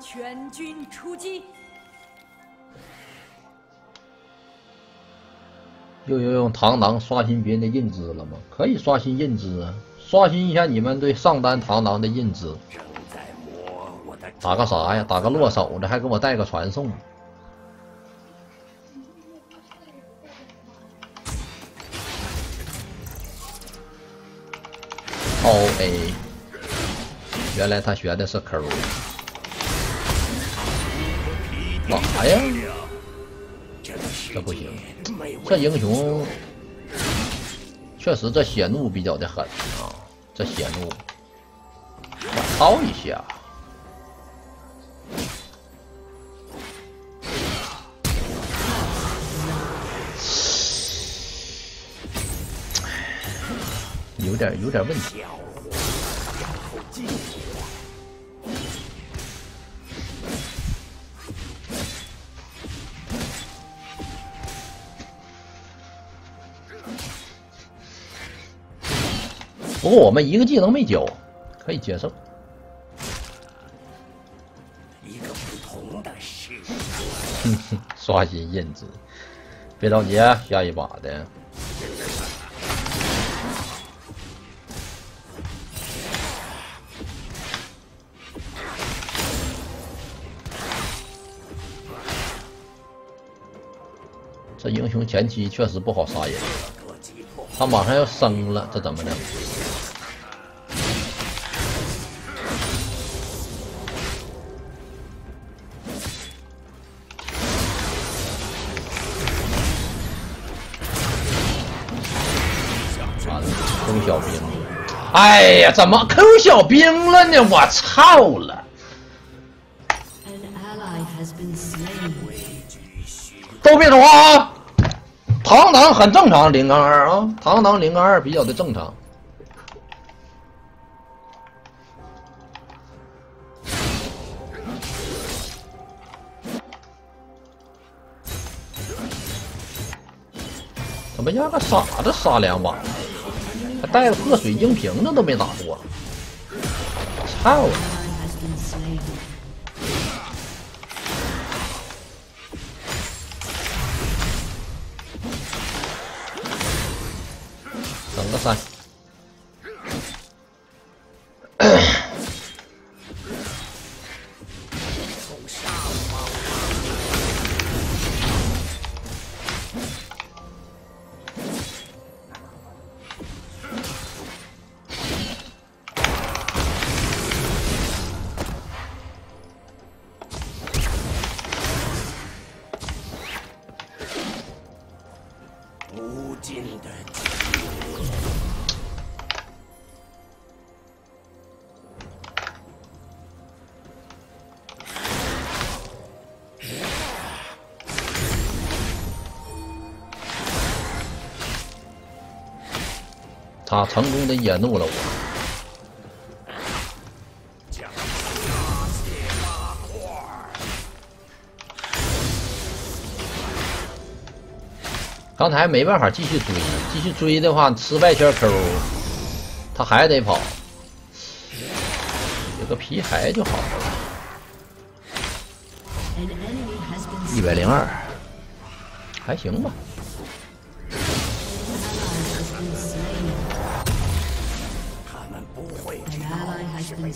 全军出击！又要用螳螂刷新别人的认知了吗？可以刷新认知啊，刷新一下你们对上单螳螂的认知。打个啥呀？打个落手的，还给我带个传送。O A，原来他学的是 Q。啥呀？这不行，这英雄确实这血怒比较的狠啊！这血怒，操一下，有点有点问题。不过我们一个技能没交，可以接受。一个不同的世界。刷新认知，别着急，下一把的。这英雄前期确实不好杀人，他马上要升了，这怎么的？Q 小兵，哎呀，怎么坑小兵了呢？我操了！都别说话啊！螳螂很正常，零杠二啊，螳螂零杠二比较的正常。怎么压个傻子杀两把？还带个破水晶瓶子都没打过，操！等个 他成功的惹怒了我。刚才没办法继续追，继续追的话吃外圈 Q，他还得跑，有个皮孩就好了。一百零二，还行吧。准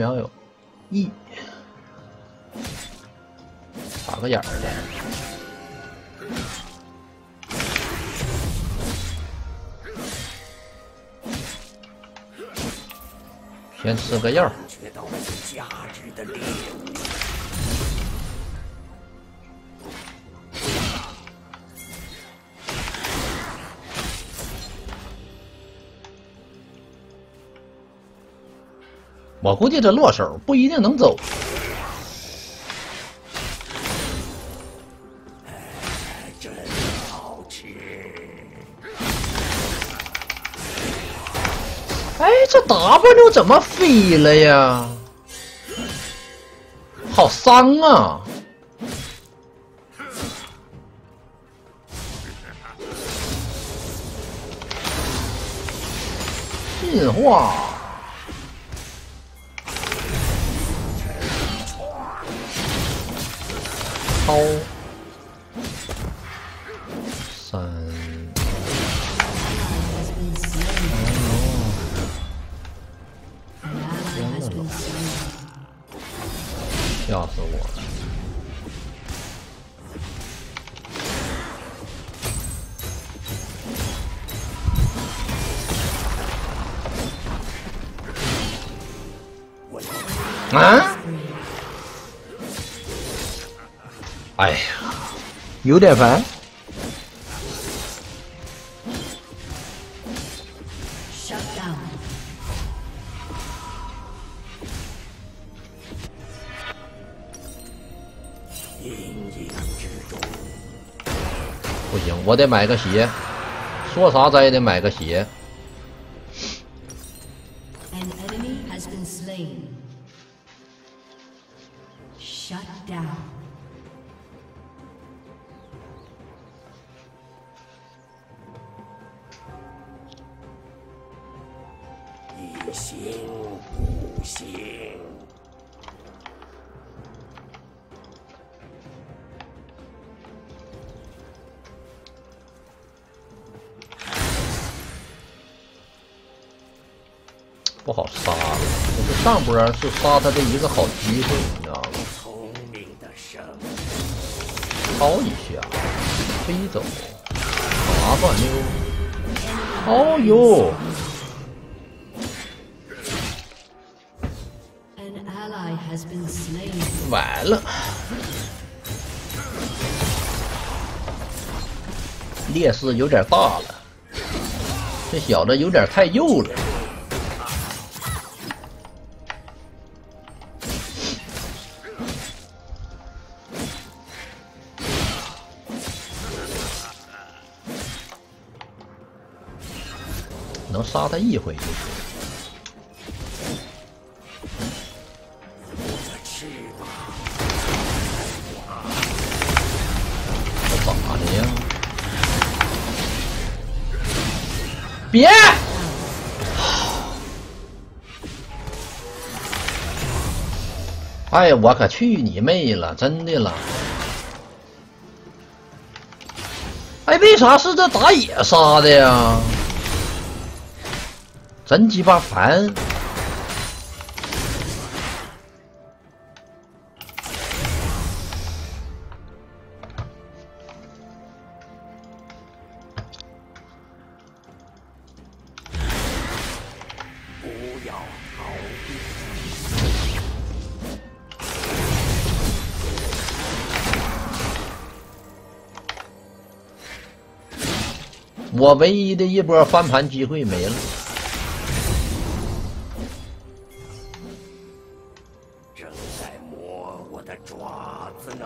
秒有一，打个眼儿的，先吃个药。我估计这落手不一定能走。真好吃！哎，这 W 怎么飞了呀？好伤啊！进化。超三，吓死我了！啊！哎呀，有点烦。不行，我得买个鞋，说啥咱也得买个鞋。不好杀了，这上波是杀他的一个好机会，你知道吗？聪明的生，掏一下，飞走，麻烦溜。哦呦！完了，劣势有点大了，这小子有点太幼了，他一回就行。别！哎，我可去你妹了，真的了！哎，为啥是这打野杀的呀？真鸡巴烦！我唯一的一波翻盘机会没了，的爪子呢。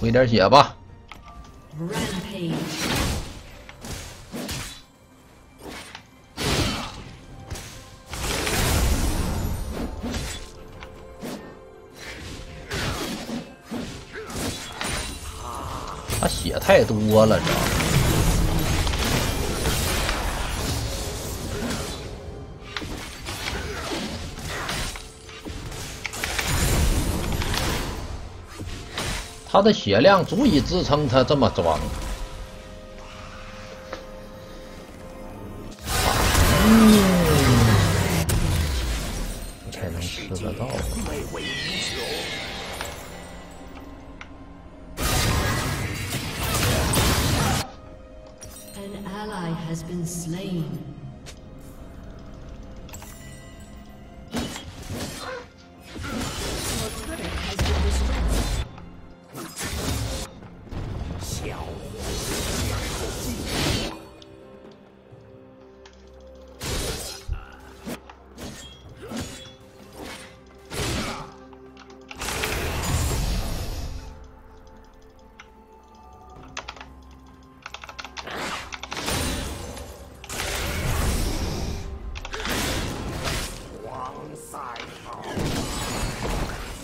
回点血吧。他血太多了，这他的血量足以支撑他这么装。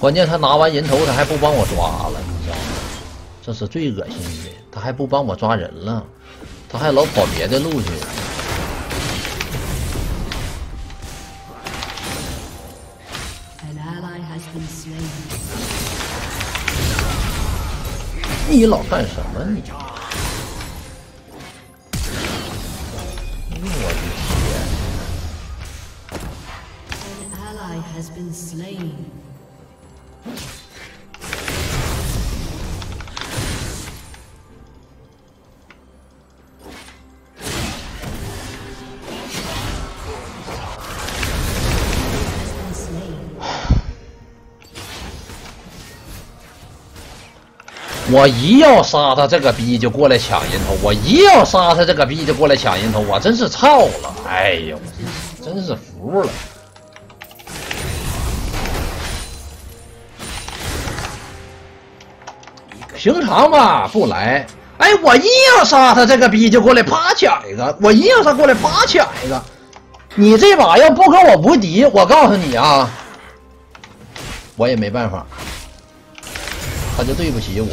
关键他拿完人头，他还不帮我抓了，你知道吗？这是最恶心的，他还不帮我抓人了，他还老跑别的路去。An ally has been slain. 你老干什么你？哎呦我的天！我一要杀他这个逼就过来抢人头，我一要杀他这个逼就过来抢人头，我真是操了！哎呦，真是服了。平常吧不来，哎，我一要杀他这个逼就过来啪抢一个，我一要他过来啪抢一个。你这把要不跟我无敌，我告诉你啊，我也没办法，他就对不起我。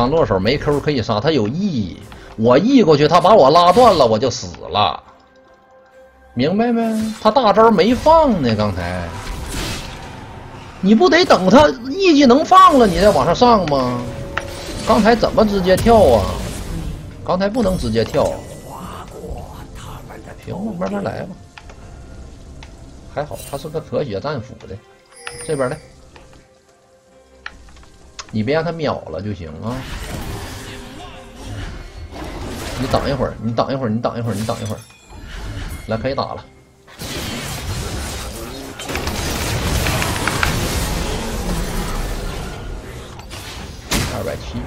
刚落手没 Q 可以杀，他有 E，我 E 过去，他把我拉断了，我就死了，明白没？他大招没放呢，刚才，你不得等他 E 技能放了，你再往上上吗？刚才怎么直接跳啊？刚才不能直接跳，划过他们的行，慢慢来吧。还好他是个可血战斧的，这边来。你别让他秒了就行啊！你等一会儿，你等一会儿，你等一会儿，你等一会儿，来可以打了。二百七，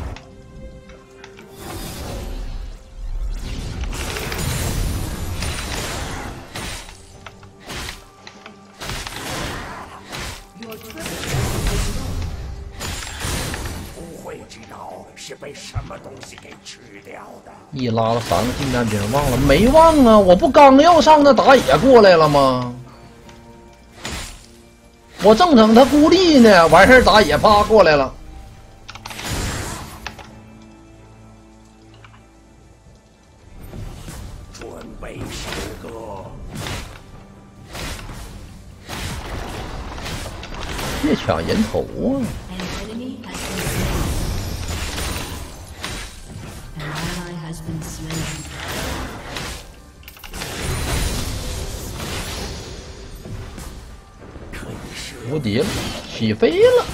一拉了三个近战兵，忘了没忘啊？我不刚要上那打野过来了吗？我正等他孤立呢，完事儿打野啪过来了。准备收割，别抢人头啊！无敌了，起飞了！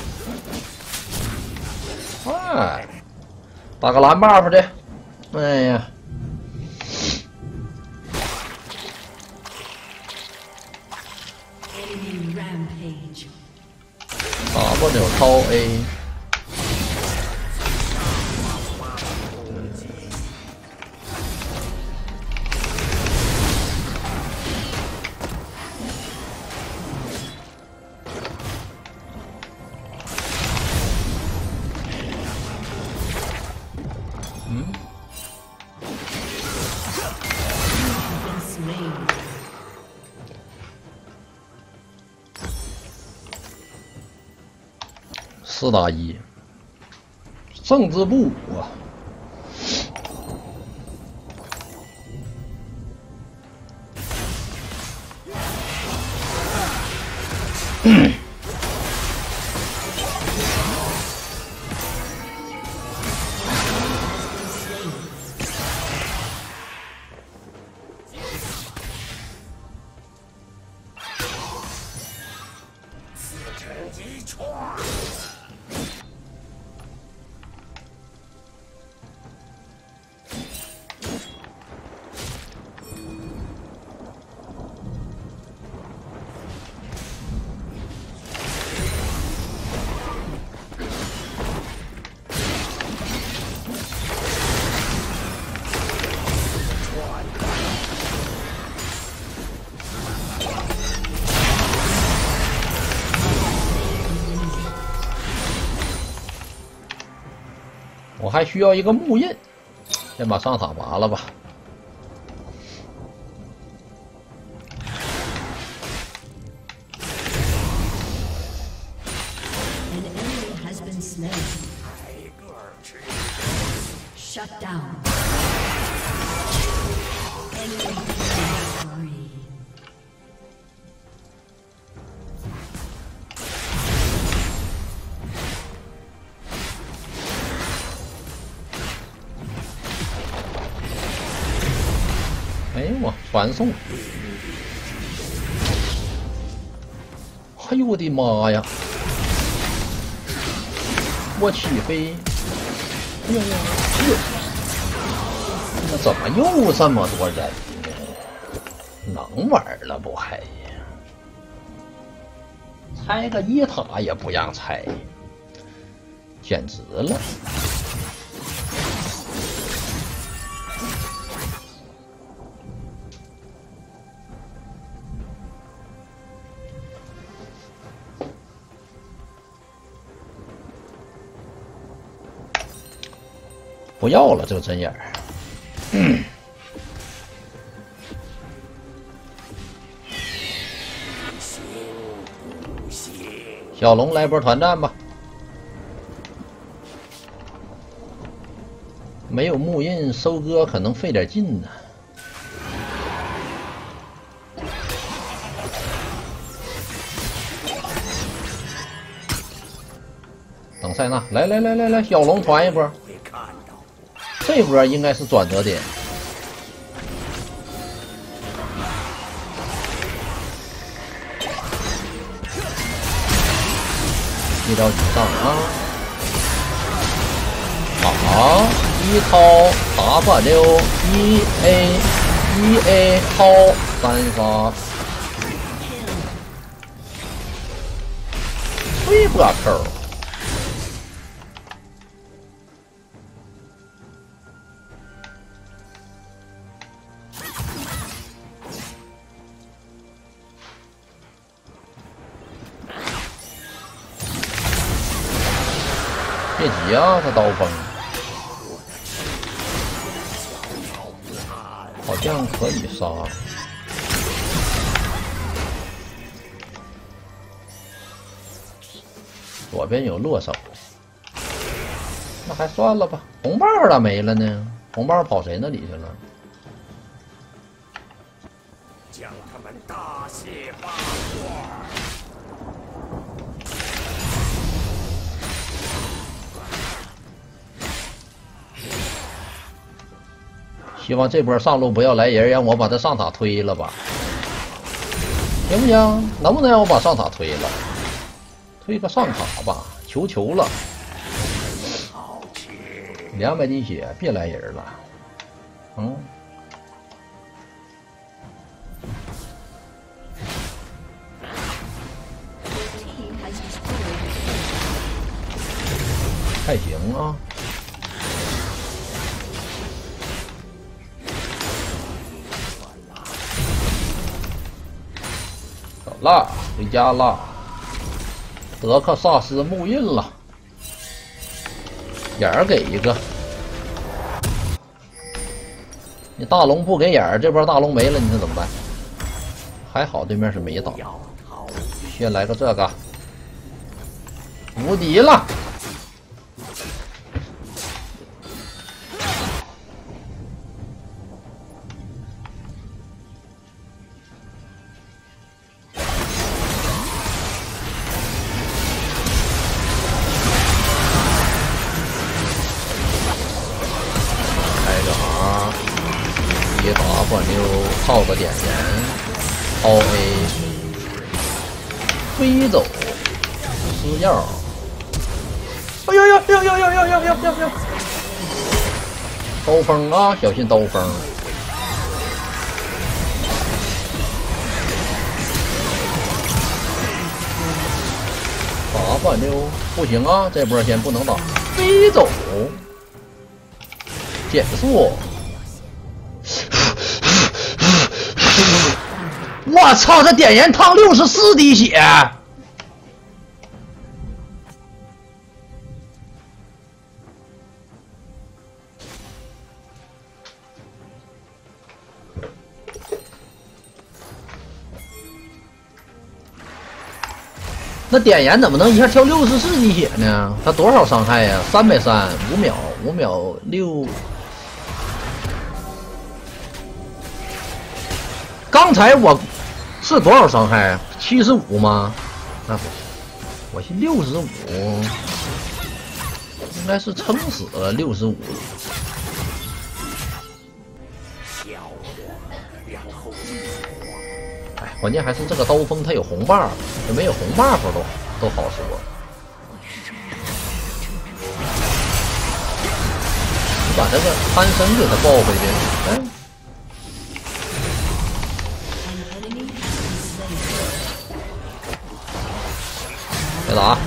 哎，打个蓝 buff 去！哎呀，打不了超 A。四打一胜之不武啊。嗯 还需要一个木印，先把上塔拔了吧。传送！哎呦我的妈呀！我起飞！哎呦呦呦！这怎么又这么多人呢？能玩了不还？拆个一塔也不让拆，简直了！要了，这个针眼儿。小龙来波团战吧。没有木印收割可能费点劲呢。等塞纳，来来来来来，小龙团一波。这波应该是转折点。别着急上啊！好，一掏 W 一 A 一 A 掏三杀，吹波扣。呀，他刀锋，好像可以杀。左边有落手，那还算了吧。红帽咋没了呢？红帽跑谁那里去了？将他们大卸八块。希望这波上路不要来人，让我把他上塔推了吧，行不行？能不能让我把上塔推了？推个上塔吧，求求了！两百滴血，别来人了。嗯，加拉。德克萨斯木印了，眼儿给一个。你大龙不给眼儿，这波大龙没了，你说怎么办？还好对面是没打，先来个这个，无敌了。风啊，小心刀锋！打反溜，不行啊，这波先不能打，飞走，减速。我操！这点燃烫六十四滴血。点燃怎么能一下跳六十四滴血呢？他多少伤害呀？三百三，五秒，五秒六。刚才我是多少伤害？七十五吗？那不行，我是六十五，应该是撑死了六十五。关键还是这个刀锋它有红 buff，这没有红 buff 都都好说。你把这个翻身给他抱回去，哎。别打！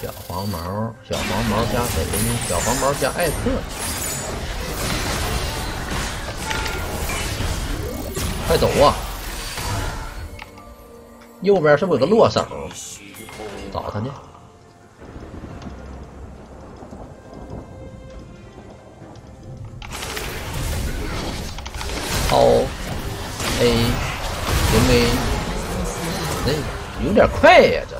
小黄毛，小黄毛加谁呢？小黄毛加艾克。快走啊！右边是不是有个落手？找他去。好，A。因为那有点快呀，这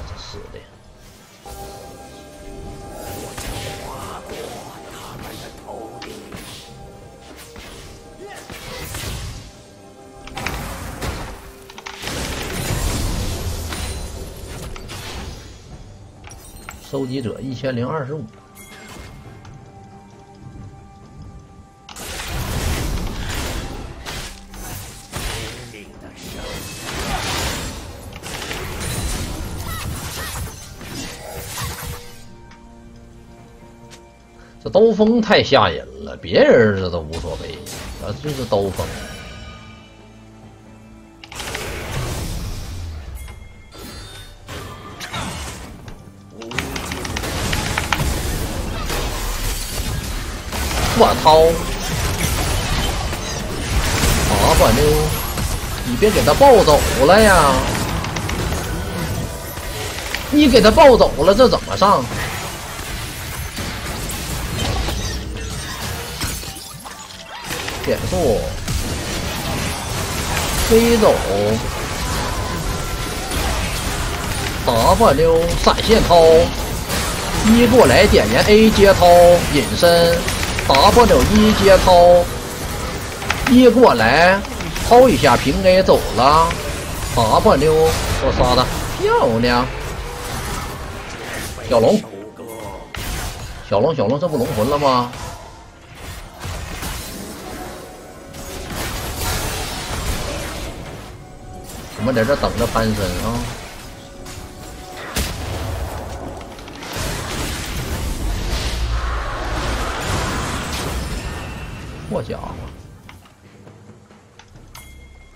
收集者一千零二十五。这刀锋太吓人了，别人这都无所谓，啊，就是刀锋。我操！啊，管溜，你别给他抱走了呀！你给他抱走了，这怎么上？减速，飞走，W 闪现掏，一过来点燃 A 接掏隐身，W 一接掏，一过来掏一下平 A 走了，W 我杀的漂亮，小龙，小龙小龙这不龙魂了吗？我们在这等着翻身啊！好家伙，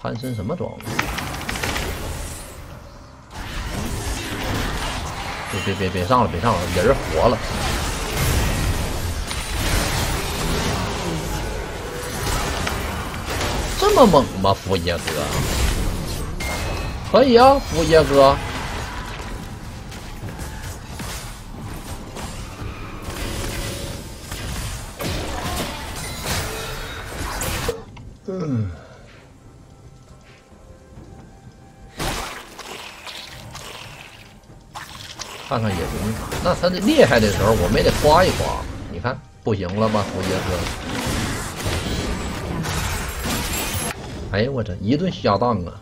潘森什么装备？别别别别上了，别上了，人活了！这么猛吗，福爷哥？可以啊，福爷哥。看看野熊，那他的厉害的时候，我们也得夸一夸。你看，不行了吧，胡杰哥？哎呀，我这一顿瞎当啊！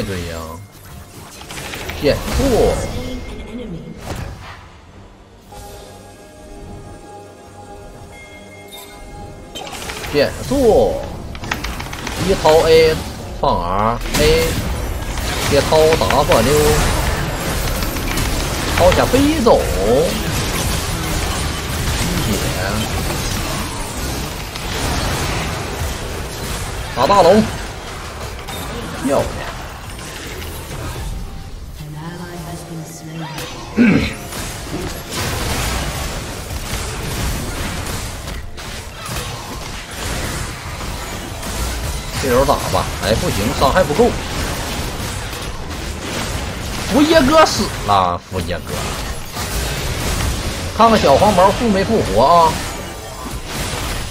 还这样，减速，减速，一掏 A 放 R A，别掏 W，掏下飞走，一血，打大龙，漂这手打吧，哎不行，伤害不够。福耶哥死了，福耶哥，看看小黄毛复没复活啊？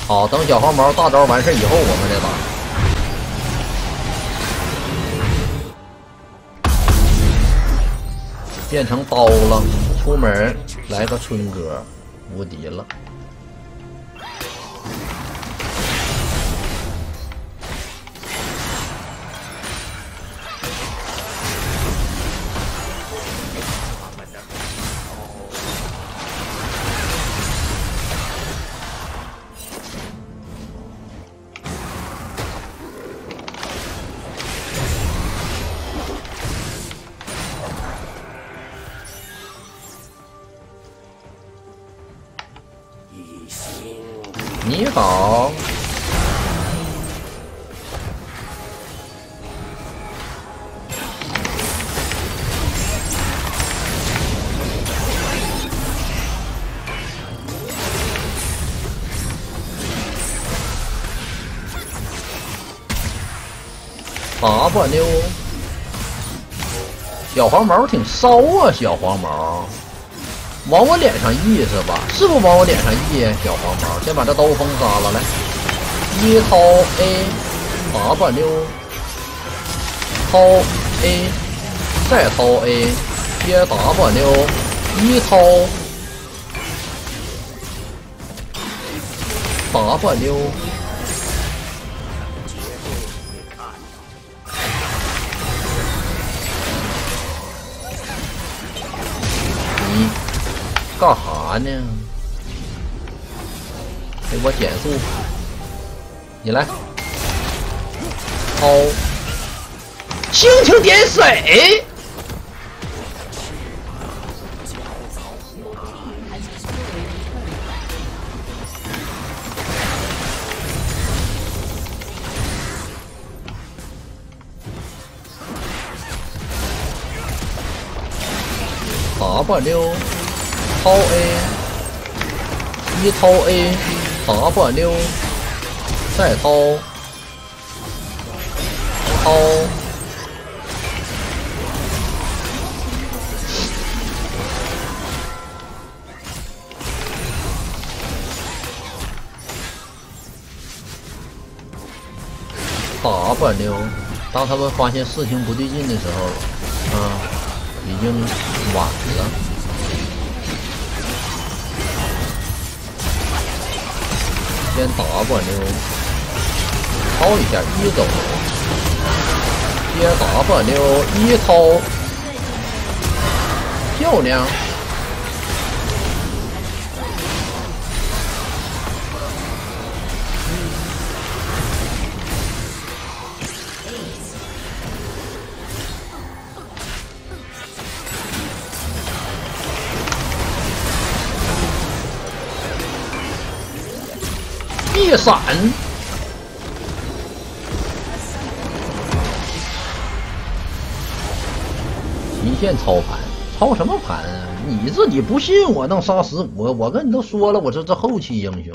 好，等小黄毛大招完事以后，我们再打。变成刀了，出门来个春哥，无敌了。一心你好，W，小黄毛挺骚啊，小黄毛。往我脸上 E 是吧？是不往我脸上 E？小黄毛，先把这刀锋杀了，来，一掏 A W，掏 A，再掏 A，接 W，一掏 W，干哈呢？给我减速，你来，掏，蜻蜓点水。爬吧溜掏 A，一掏 A，W，再掏，掏，W，当他们发现事情不对劲的时候，啊，已经晚了。先打 W，掏一下一走，接 W 一掏，漂亮。一闪，极限操盘，操什么盘啊？你自己不信我能杀十五？我跟你都说了，我这这后期英雄。